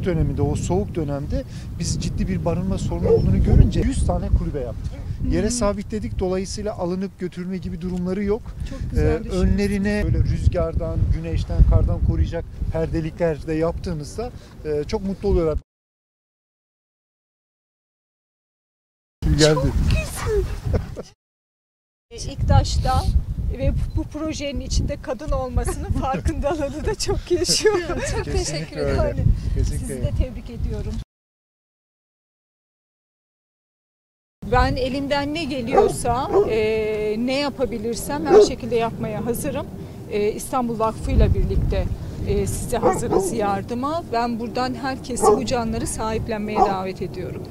kış döneminde, o soğuk dönemde biz ciddi bir barınma sorunu olduğunu görünce 100 tane kulübe yaptık. Yere sabitledik dolayısıyla alınıp götürme gibi durumları yok. Çok Ee, güzel düşünmüşsünüz. önlerine böyle rüzgardan, güneşten, kardan koruyacak perdelikler de yaptığınızda e, çok mutlu oluyorlar. Geldi. İlktaş'ta ve bu projenin içinde kadın olmasının farkındalığını da çok yaşıyorum. çok Kesinlikle teşekkür ederim. Kesinlikle. Sizi de tebrik ediyorum. Ben elimden ne geliyorsa, e, ne yapabilirsem her şekilde yapmaya hazırım. E, İstanbul Vakfı ile birlikte e, size hazırız yardıma. Ben buradan herkesi bu canları sahiplenmeye davet ediyorum.